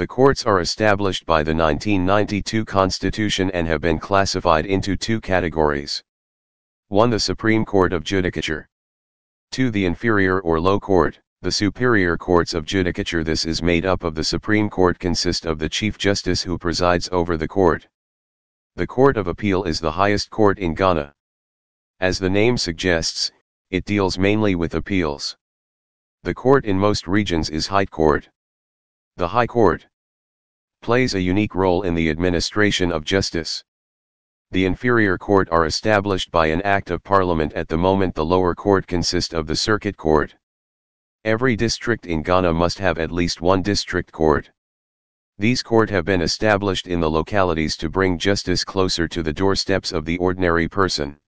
The courts are established by the 1992 Constitution and have been classified into two categories. 1. The Supreme Court of Judicature. 2. The Inferior or Low Court, the Superior Courts of Judicature. This is made up of the Supreme Court consist of the Chief Justice who presides over the court. The Court of Appeal is the highest court in Ghana. As the name suggests, it deals mainly with appeals. The court in most regions is High Court. The High Court plays a unique role in the administration of justice. The inferior court are established by an act of parliament at the moment the lower court consist of the circuit court. Every district in Ghana must have at least one district court. These court have been established in the localities to bring justice closer to the doorsteps of the ordinary person.